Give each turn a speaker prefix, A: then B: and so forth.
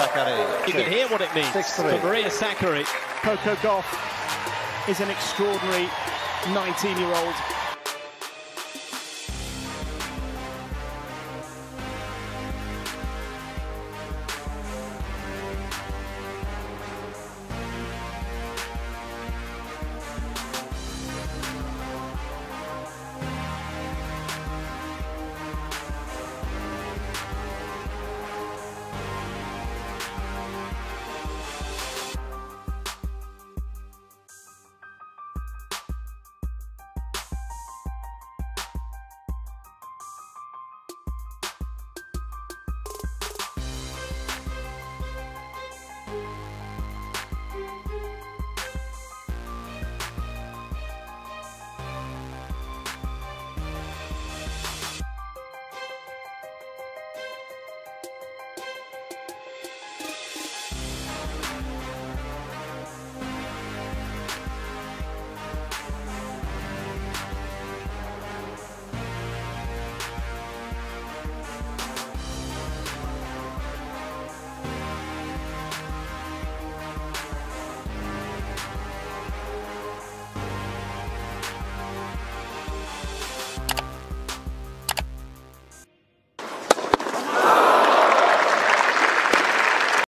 A: Sakari.
B: You can hear what it means
A: Six,
B: for. Maria Sakkari.
C: Coco Goff is an extraordinary 19-year-old